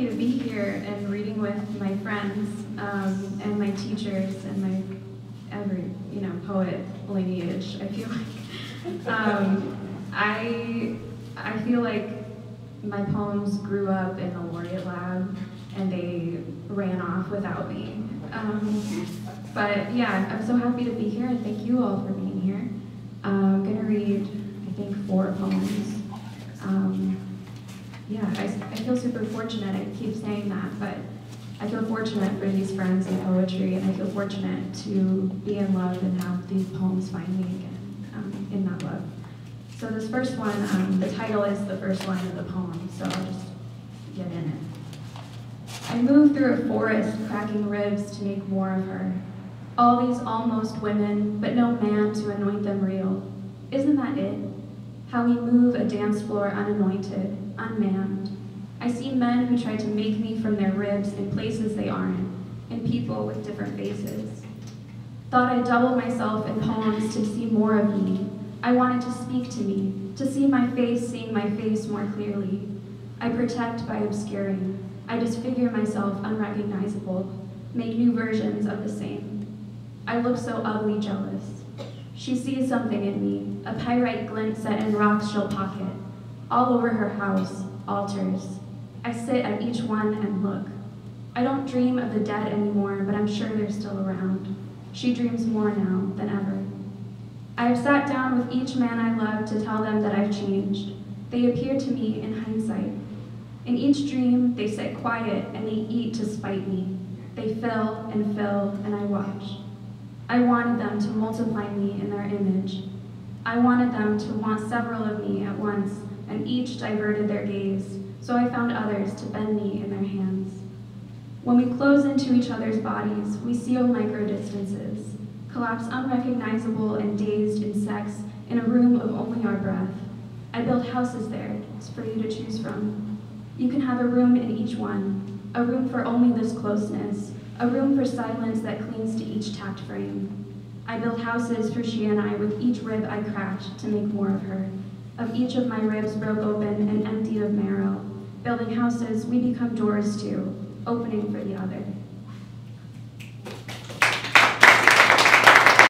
happy to be here and reading with my friends um, and my teachers and my every you know poet lineage. I feel like um, I I feel like my poems grew up in the laureate lab and they ran off without me. Um, but yeah, I'm so happy to be here and thank you all for being here. Uh, I'm gonna read I think four poems. Yeah, I, I feel super fortunate. I keep saying that, but I feel fortunate for these friends in poetry, and I feel fortunate to be in love and have these poems find me again um, in that love. So this first one, um, the title is the first line of the poem, so I'll just get in it. I move through a forest, cracking ribs to make more of her. All these almost women, but no man to anoint them real. Isn't that it? How we move a dance floor unanointed, unmanned. I see men who try to make me from their ribs in places they aren't, in people with different faces. Thought I'd double myself in poems to see more of me. I wanted to speak to me, to see my face seeing my face more clearly. I protect by obscuring. I disfigure myself unrecognizable, make new versions of the same. I look so ugly jealous. She sees something in me, a pyrite glint set in rocks she'll pocket. All over her house, altars. I sit at each one and look. I don't dream of the dead anymore, but I'm sure they're still around. She dreams more now than ever. I have sat down with each man I love to tell them that I've changed. They appear to me in hindsight. In each dream, they sit quiet and they eat to spite me. They fill and fill, and I watch. I wanted them to multiply me in their image. I wanted them to want several of me at once, and each diverted their gaze, so I found others to bend me in their hands. When we close into each other's bodies, we seal micro distances, collapse unrecognizable and dazed in sex in a room of only our breath. I build houses there for you to choose from. You can have a room in each one, a room for only this closeness, a room for silence that clings to each tacked frame. I build houses for she and I with each rib I cracked to make more of her. Of each of my ribs broke open and emptied of marrow. Building houses, we become doors too, opening for the other.